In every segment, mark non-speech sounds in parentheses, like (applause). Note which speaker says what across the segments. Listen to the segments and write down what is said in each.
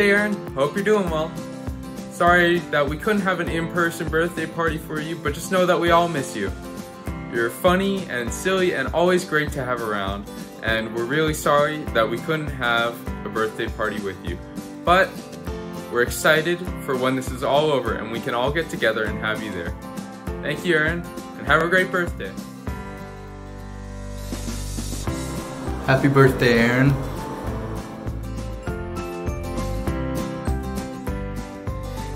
Speaker 1: Happy birthday, Aaron. Hope you're doing well. Sorry that we couldn't have an in-person birthday party for you, but just know that we all miss you. You're funny and silly and always great to have around, and we're really sorry that we couldn't have a birthday party with you. But we're excited for when this is all over and we can all get together and have you there. Thank you, Aaron, and have a great birthday.
Speaker 2: Happy birthday, Aaron.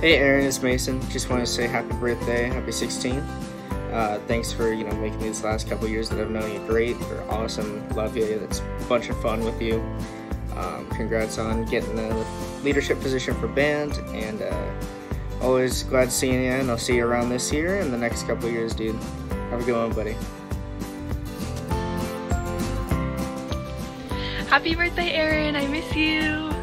Speaker 3: Hey Aaron, it's Mason. Just want to say happy birthday, happy 16. Uh, thanks for you know making these last couple years that I've known you great. You're awesome. Love you. It's a bunch of fun with you. Um, congrats on getting the leadership position for band, and uh, always glad seeing you. And I'll see you around this year and the next couple years, dude. Have a good one, buddy.
Speaker 4: Happy birthday, Aaron. I miss you.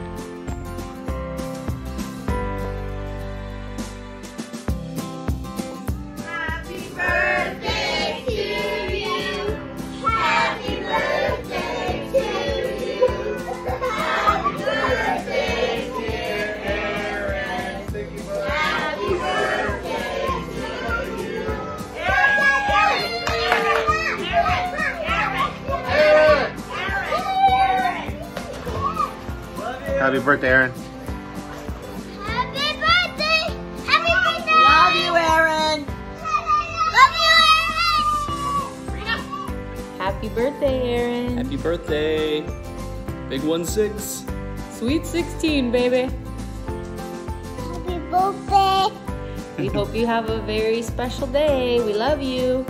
Speaker 5: Happy birthday, Aaron. Happy birthday.
Speaker 6: Happy birthday.
Speaker 7: Love you, Aaron.
Speaker 5: Love you, Aaron.
Speaker 8: Happy birthday, Aaron.
Speaker 9: Happy birthday. Big one six.
Speaker 8: Sweet 16, baby.
Speaker 5: Happy birthday.
Speaker 8: We hope you have a very special day. We love you.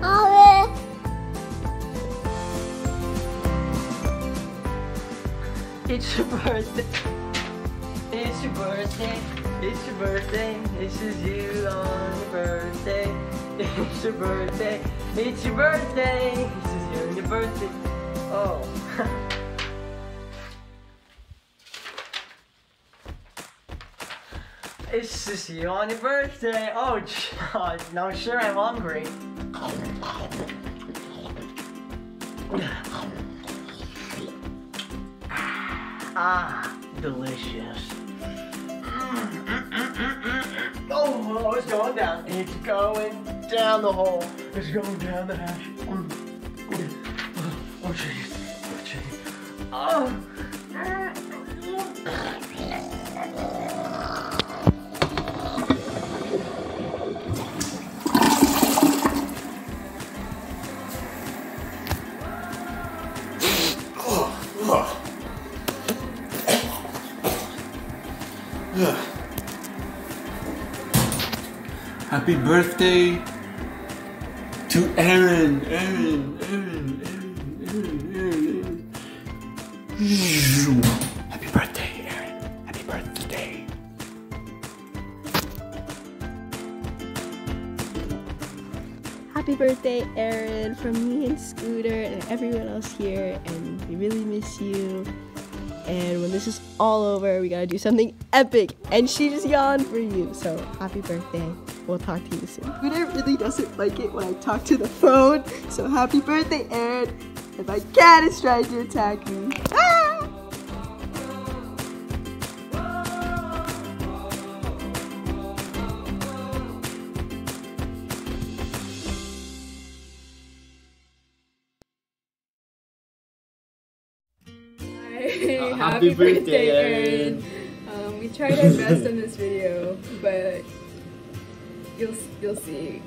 Speaker 5: Happy
Speaker 7: It's your birthday. It's your birthday. It's your birthday. This is you on your birthday. It's your birthday. It's your birthday. This is you on your birthday. Oh. (laughs) It's just you on your birthday. Oh, God. Now, sure, I'm hungry. (laughs) (laughs) Ah, delicious. Mm, mm, mm, oh, oh, it's going down. It's going down the hole. It's going down the hatch. Oh, jeez. Oh, jeez. Oh. Ah.
Speaker 2: Happy birthday to Aaron. Aaron, Aaron, Aaron, Aaron, Aaron. Happy birthday, Aaron. Happy birthday.
Speaker 10: Happy birthday, Aaron, from me and Scooter and everyone else here. And we really miss you. And when this is all over, we gotta do something epic. And she just yawned for you. So happy birthday. We'll talk to you soon. Scooter really doesn't like it when I talk to the phone. So happy birthday, Aaron. And my cat is trying to attack me.
Speaker 9: Happy birthday, Aaron.
Speaker 11: Um, we tried our best in this video, but you'll you'll see.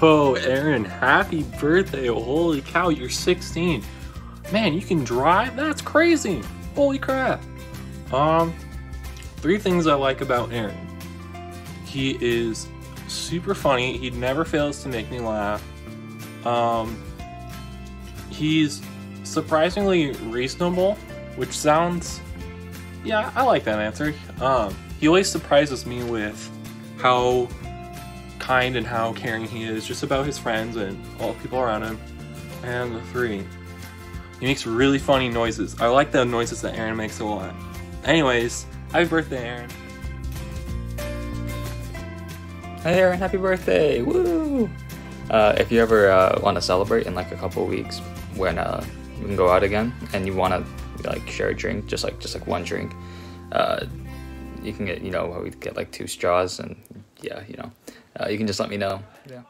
Speaker 12: Whoa, Aaron, happy birthday. Holy cow, you're 16. Man, you can drive? That's crazy. Holy crap. Um, three things I like about Aaron. He is super funny. He never fails to make me laugh. Um, he's surprisingly reasonable, which sounds, yeah, I like that answer. Um, he always surprises me with how kind and how caring he is just about his friends and all the people around him. And the three, he makes really funny noises. I like the noises that Aaron makes a lot. Anyways, happy birthday, Aaron.
Speaker 13: Hey Aaron, happy birthday! Woo! Uh, if you ever uh, want to celebrate in like a couple weeks, when uh, we can go out again, and you want to like share a drink, just like just like one drink, uh, you can get you know we get like two straws, and yeah, you know, uh, you can just let me know. Yeah.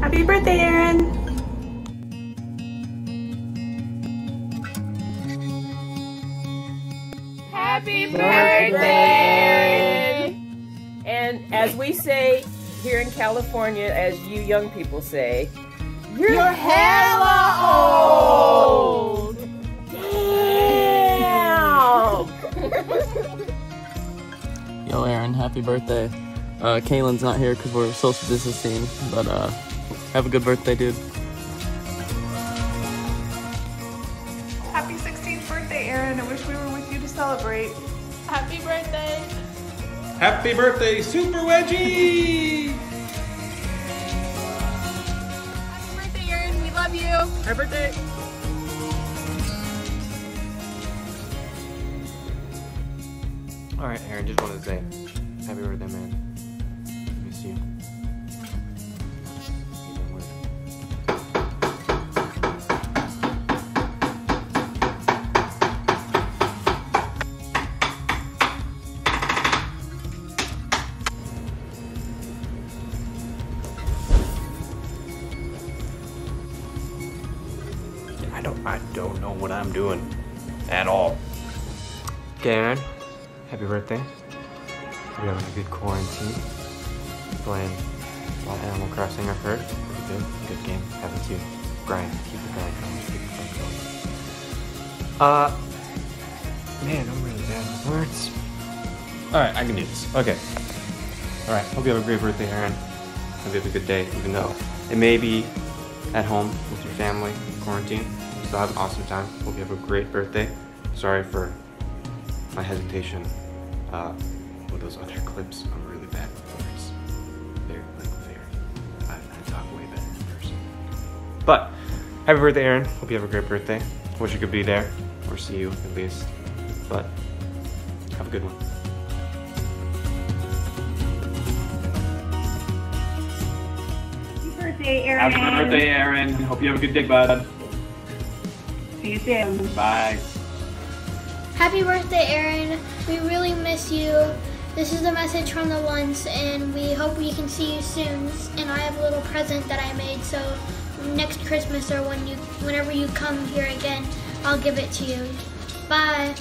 Speaker 14: Happy birthday, Aaron!
Speaker 15: Happy birthday! And as we say here in California, as you young people say, you're,
Speaker 14: You're hella old!
Speaker 6: Yo, Aaron, happy birthday. Uh, Kaylin's not here because we're social distancing, but uh, have a good birthday, dude.
Speaker 14: Happy 16th birthday, Aaron. I wish we were with you to celebrate.
Speaker 4: Happy birthday.
Speaker 2: Happy birthday, Super Wedgie!
Speaker 4: Happy birthday, Aaron. We love you.
Speaker 15: Happy birthday!
Speaker 16: All right, Aaron, just wanted to say, happy birthday, man. Miss you. I don't, I don't know what I'm doing at all. Okay, Aaron, happy birthday. Hope you're having a good quarantine. Playing a lot of Animal Crossing, I've heard. Pretty good. Good game. Having to grind. Keep the grind going. Keep the grind going. Uh, man, I'm really bad with words. Alright, I can do this. Okay. Alright, hope you have a great birthday, Aaron. Hope you have a good day, even though it may be at home with your family, in quarantine. Still have an awesome time. Hope you have a great birthday. Sorry for my hesitation uh, with those other clips. I'm really bad with words. Very, like, very. I, I talk way better in person. But happy birthday, Aaron. Hope you have a great birthday. Wish you could be there or see you at least. But have a good one.
Speaker 14: Happy birthday, Aaron.
Speaker 2: Happy birthday, Aaron. Hope you have a good day, bud.
Speaker 14: See you soon.
Speaker 2: Bye.
Speaker 1: Happy birthday, Aaron. We really miss you. This is a message from the ones, and we hope we can see you soon. And I have a little present that I made, so next Christmas or when you, whenever you come here again, I'll give it to you. Bye.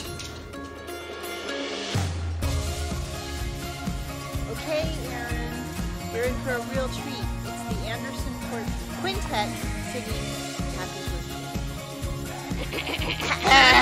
Speaker 9: Okay, Aaron, you're in for a real treat. It's the Anderson Court Quintet singing Happy Birthday. (laughs)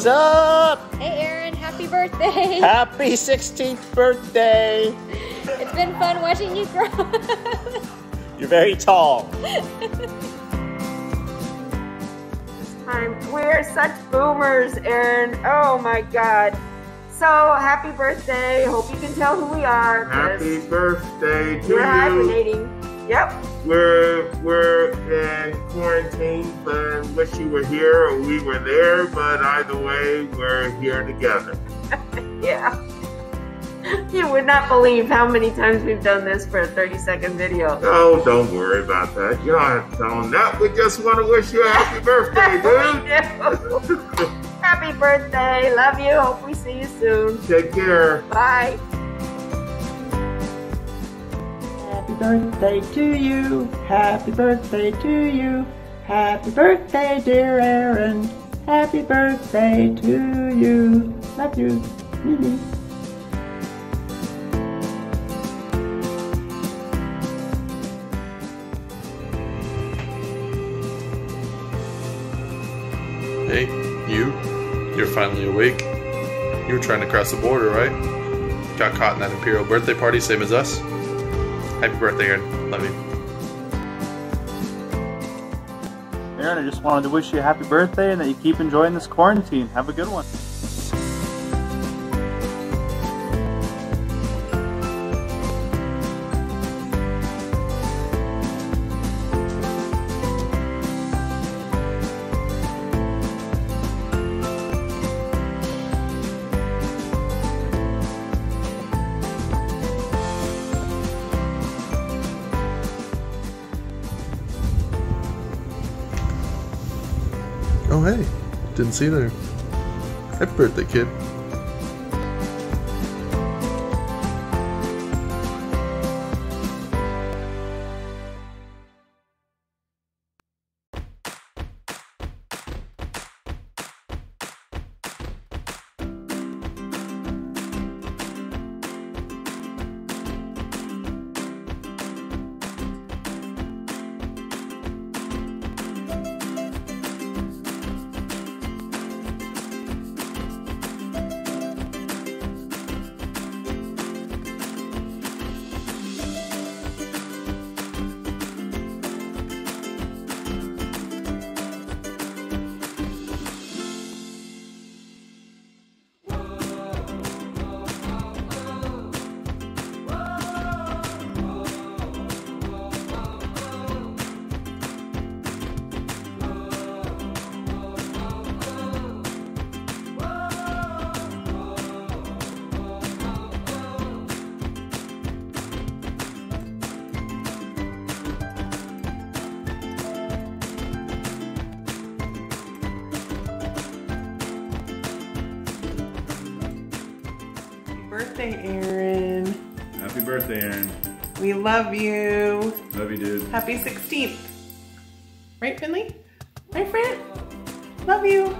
Speaker 5: What's up?
Speaker 8: Hey Aaron, happy birthday! (laughs)
Speaker 5: Happy 16th birthday.
Speaker 8: It's been fun watching you grow. (laughs)
Speaker 5: You're very tall.
Speaker 15: time. We're such boomers, Aaron. Oh my god. So, happy birthday. Hope you can tell who we are.
Speaker 2: Happy birthday to
Speaker 15: We're
Speaker 2: you.
Speaker 15: hibernating. Yep.
Speaker 17: We're we're in quarantine, but wish you were here or we were there. But either way, we're here together. (laughs)
Speaker 15: Yeah. You would not believe how many times we've done this for a 30 second video.
Speaker 17: Oh, don't worry about that. You don't have to tell them that. We just want to wish you a happy birthday, (laughs) dude. (laughs)
Speaker 15: Happy birthday. Love you. Hope we see you soon.
Speaker 17: Take care.
Speaker 15: Bye.
Speaker 18: Birthday to you. Happy birthday to you. Happy birthday, dear Aaron. Happy birthday to you. Love you.
Speaker 19: Hey, you? You're finally awake? You were trying to cross the border, right? Got caught in that Imperial birthday party, same as us? Happy birthday, Aaron. Love you.
Speaker 2: Aaron, I just wanted to wish you a happy birthday and that you keep enjoying this quarantine. Have a good one.
Speaker 19: Oh, hey. Didn't see there. Happy birthday, kid.
Speaker 20: Birthday, Aaron.
Speaker 21: Happy birthday, Aaron.
Speaker 20: We love you.
Speaker 21: Love you, dude.
Speaker 20: Happy 16th. Right, Finley? Right, Fran? Love you.